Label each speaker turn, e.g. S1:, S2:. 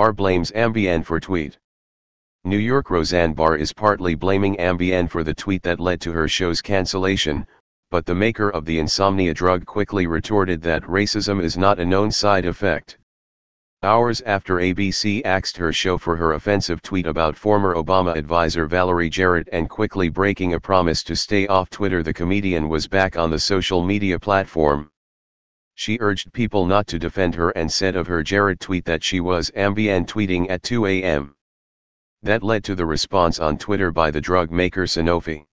S1: Barr blames Ambien for tweet. New York Roseanne Barr is partly blaming Ambien for the tweet that led to her show's cancellation, but the maker of the insomnia drug quickly retorted that racism is not a known side effect. Hours after ABC axed her show for her offensive tweet about former Obama advisor Valerie Jarrett and quickly breaking a promise to stay off Twitter the comedian was back on the social media platform. She urged people not to defend her and said of her Jarrett tweet that she was Ambien tweeting at 2 a.m. That led to the response on Twitter by the drug maker Sanofi.